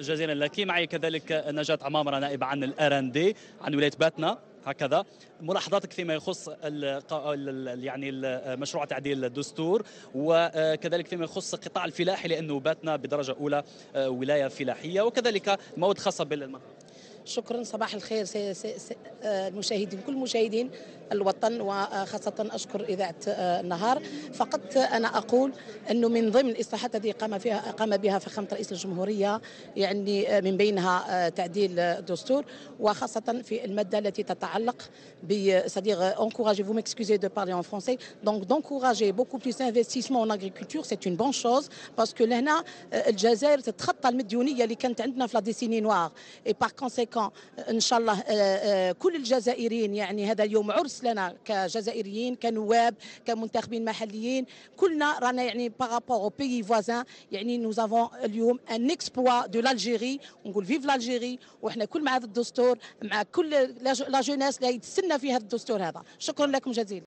جزيلا لك. معي كذلك نجاة عمامرة نائبة عن ال RND عن ولاية باتنا. هكذا. ملاحظاتك فيما يخص ال يعني مشروع تعديل الدستور وكذلك فيما يخص القطاع الفلاحي لأنه باتنا بدرجة أولى ولاية فلاحية وكذلك مواد خاصة بالمنطقة شكرا صباح الخير سي سي سي المشاهدين كل مشاهدين الوطن وخاصة أشكر إذاعة النهار. فقط أنا أقول أنه من ضمن الإصلاحات التي قام فيها قام بها فخامة رئيس الجمهورية يعني من بينها تعديل الدستور وخاصة في المادة التي تتعلق c'est-à-dire encourager, vous m'excusez de parler en français, donc d'encourager beaucoup plus d'investissement bonne chose parce que لهنا الجزائر تتخطى المديونية اللي كانت عندنا في لا ديسيني نوار et par conséquent إن شاء الله كل الجزائريين يعني هذا اليوم عرس لنا كجزائريين كنواب كمنتخبين محليين كلنا رانا يعني par rapport aux pays voisins يعني nous avons اليوم un exposé de l'Algérie ونقول vive l'Algérie وحنا كل مع هذا الدستور مع كل la jeunesse اللي تستنى في هذا الدستور هذا. شكرا لكم جزيلا.